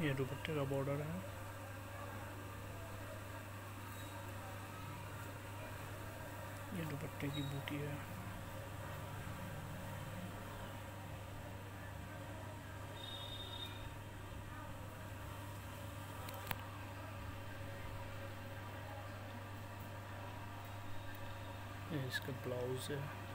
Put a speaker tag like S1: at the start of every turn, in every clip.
S1: ये दुपट्टे का बॉर्डर है। ये दुपट्टे की बूटी है। इसका ब्लाउज है।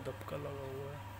S1: दबका लगा हुआ है।